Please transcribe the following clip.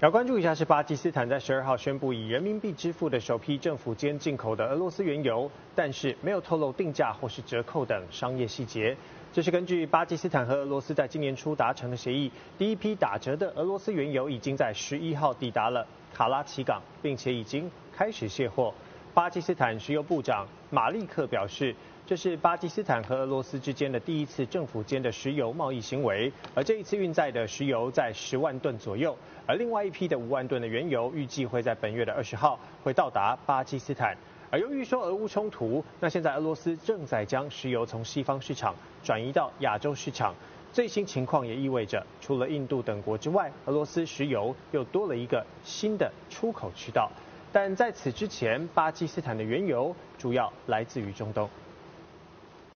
要关注一下是巴基斯坦在十二号宣布以人民币支付的首批政府间进口的俄罗斯原油，但是没有透露定价或是折扣等商业细节。这是根据巴基斯坦和俄罗斯在今年初达成的协议，第一批打折的俄罗斯原油已经在十一号抵达了卡拉奇港，并且已经开始卸货。巴基斯坦石油部长马利克表示。这是巴基斯坦和俄罗斯之间的第一次政府间的石油贸易行为，而这一次运载的石油在十万吨左右，而另外一批的五万吨的原油预计会在本月的二十号会到达巴基斯坦。而由于说俄乌冲突，那现在俄罗斯正在将石油从西方市场转移到亚洲市场，最新情况也意味着除了印度等国之外，俄罗斯石油又多了一个新的出口渠道。但在此之前，巴基斯坦的原油主要来自于中东。